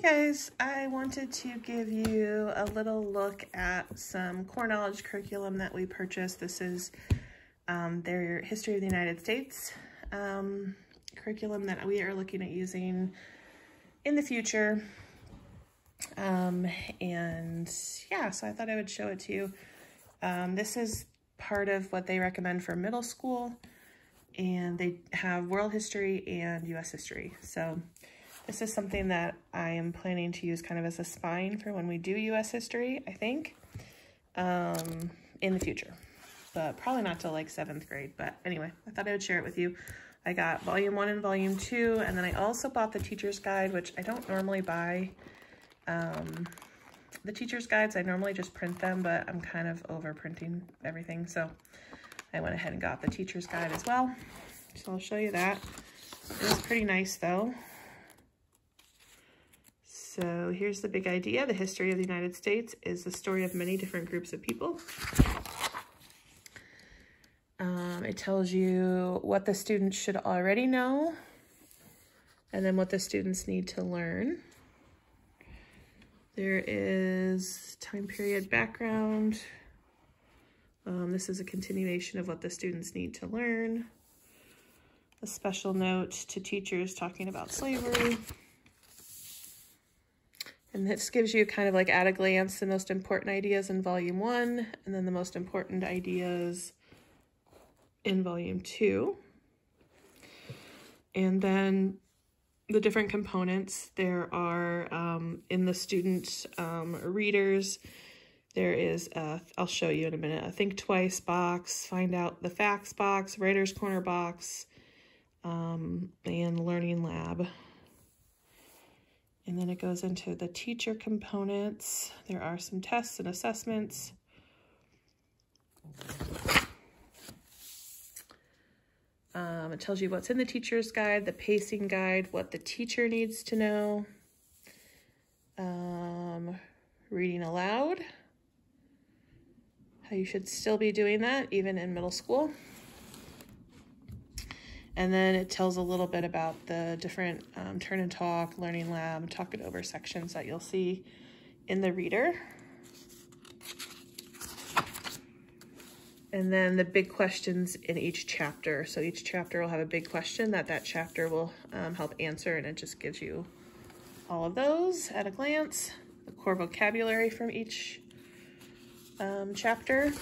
Hey guys, I wanted to give you a little look at some core knowledge curriculum that we purchased. This is um, their History of the United States um, curriculum that we are looking at using in the future. Um, and yeah, so I thought I would show it to you. Um, this is part of what they recommend for middle school and they have world history and US history. So this is something that I am planning to use kind of as a spine for when we do US history, I think, um, in the future. But probably not till like seventh grade. But anyway, I thought I would share it with you. I got volume one and volume two, and then I also bought the teacher's guide, which I don't normally buy. Um, the teacher's guides, I normally just print them, but I'm kind of over printing everything. So I went ahead and got the teacher's guide as well. So I'll show you that. It's pretty nice though. So here's the big idea. The history of the United States is the story of many different groups of people. Um, it tells you what the students should already know and then what the students need to learn. There is time period background. Um, this is a continuation of what the students need to learn. A special note to teachers talking about slavery. And this gives you kind of like at a glance the most important ideas in volume one, and then the most important ideas in volume two. And then the different components, there are um, in the student um, readers, there is, a, I'll show you in a minute, a think twice box, find out the facts box, writer's corner box, um, and learning lab. Goes into the teacher components. There are some tests and assessments. Um, it tells you what's in the teacher's guide, the pacing guide, what the teacher needs to know. Um, reading aloud, how you should still be doing that even in middle school. And then it tells a little bit about the different um, turn and talk, learning lab, talk it over sections that you'll see in the reader. And then the big questions in each chapter. So each chapter will have a big question that that chapter will um, help answer and it just gives you all of those at a glance. The core vocabulary from each um, chapter.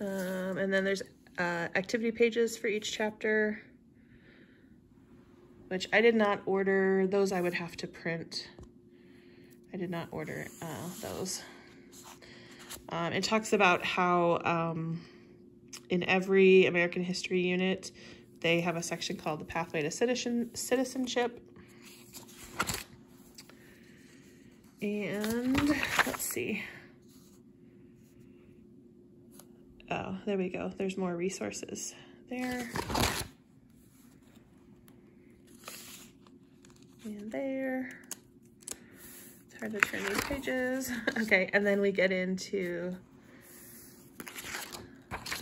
Um, and then there's uh, activity pages for each chapter, which I did not order. Those I would have to print. I did not order uh, those. Um, it talks about how um, in every American history unit, they have a section called the Pathway to Citizen Citizenship. And let's see. Oh, there we go. There's more resources there. And there. It's hard to turn these pages. Okay, and then we get into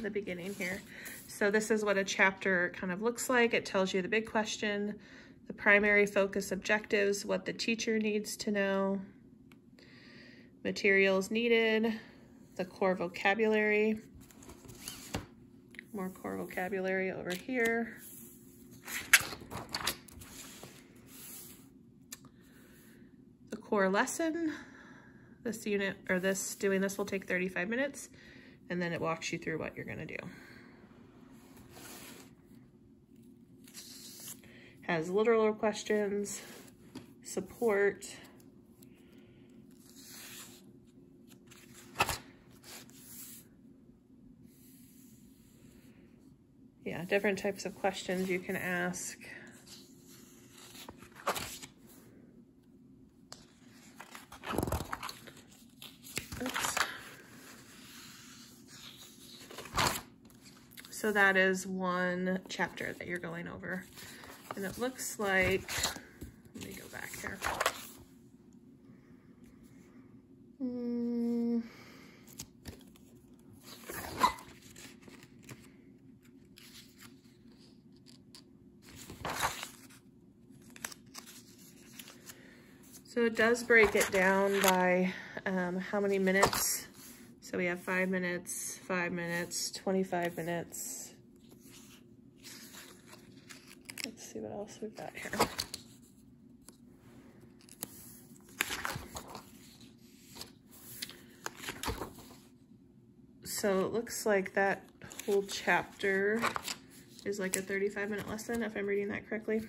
the beginning here. So this is what a chapter kind of looks like. It tells you the big question, the primary focus objectives, what the teacher needs to know, materials needed, the core vocabulary, more core vocabulary over here. The core lesson, this unit, or this, doing this will take 35 minutes, and then it walks you through what you're gonna do. Has literal questions, support, different types of questions you can ask. Oops. So that is one chapter that you're going over. And it looks like, let me go back here. So it does break it down by um, how many minutes. So we have five minutes, five minutes, 25 minutes. Let's see what else we've got here. So it looks like that whole chapter is like a 35 minute lesson, if I'm reading that correctly.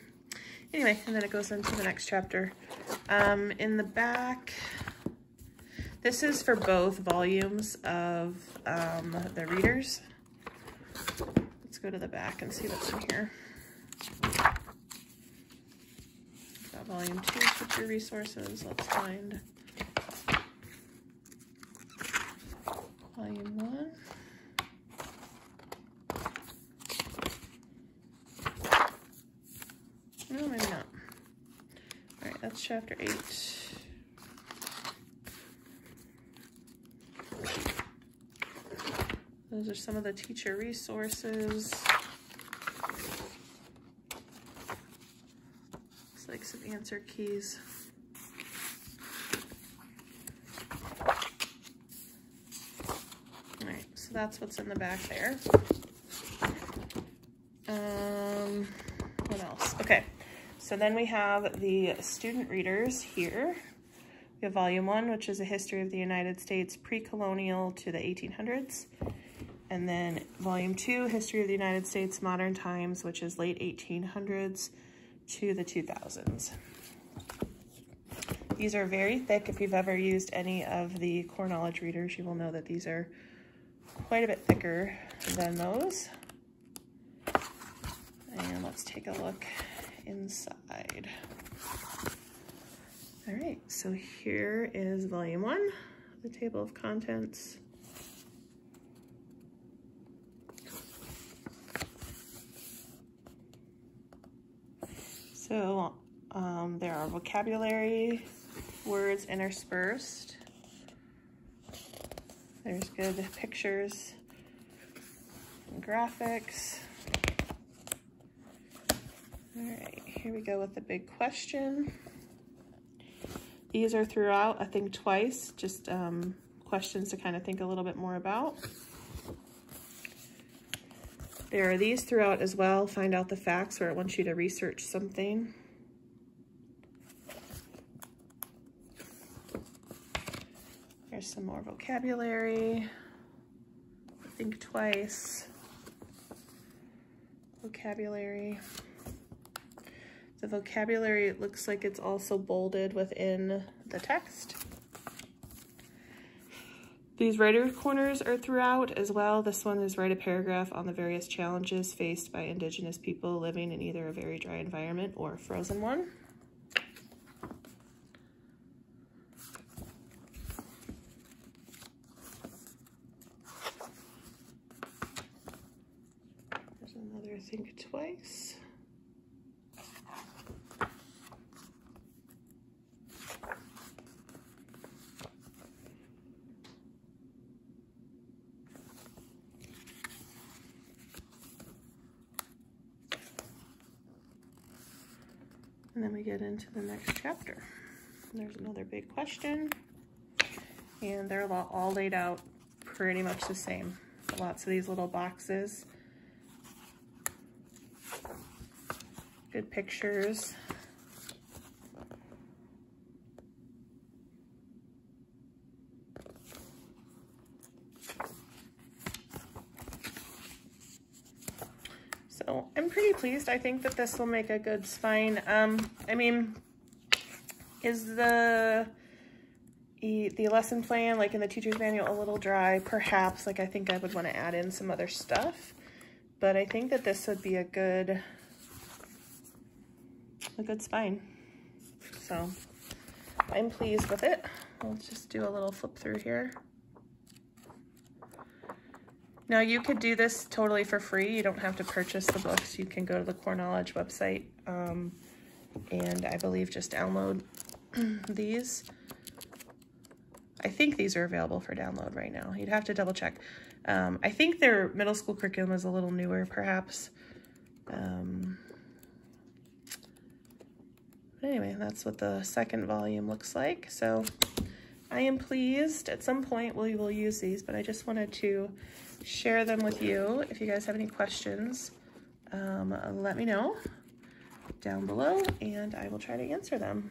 Anyway, and then it goes into the next chapter. Um, in the back, this is for both volumes of um, the readers. Let's go to the back and see what's in here. Got volume two, teacher resources. Let's find volume one. That's chapter eight. Those are some of the teacher resources. Looks like some answer keys. All right, so that's what's in the back there. Um, what else? Okay. So then we have the student readers here. We have volume one, which is a history of the United States pre-colonial to the 1800s. And then volume two, history of the United States modern times, which is late 1800s to the 2000s. These are very thick. If you've ever used any of the core knowledge readers, you will know that these are quite a bit thicker than those. And let's take a look inside. All right, so here is volume one, the table of contents. So um, there are vocabulary words interspersed. There's good pictures and graphics. All right, here we go with the big question. These are throughout, I think twice, just um, questions to kind of think a little bit more about. There are these throughout as well, find out the facts where it wants you to research something. There's some more vocabulary. Think twice. Vocabulary. The vocabulary looks like it's also bolded within the text. These writer corners are throughout as well. This one is write a paragraph on the various challenges faced by Indigenous people living in either a very dry environment or a frozen one. There's another think twice. And then we get into the next chapter. There's another big question. And they're all laid out pretty much the same. Lots of these little boxes. Good pictures. So I'm pretty pleased. I think that this will make a good spine. Um, I mean, is the the lesson plan, like in the teacher's manual, a little dry? Perhaps, like I think I would want to add in some other stuff. But I think that this would be a good, a good spine. So I'm pleased with it. I'll just do a little flip through here. Now you could do this totally for free. You don't have to purchase the books. You can go to the Core Knowledge website um, and I believe just download these. I think these are available for download right now. You'd have to double check. Um, I think their middle school curriculum is a little newer perhaps. Um, anyway, that's what the second volume looks like. So I am pleased. At some point we will use these, but I just wanted to share them with you. If you guys have any questions, um, let me know down below and I will try to answer them.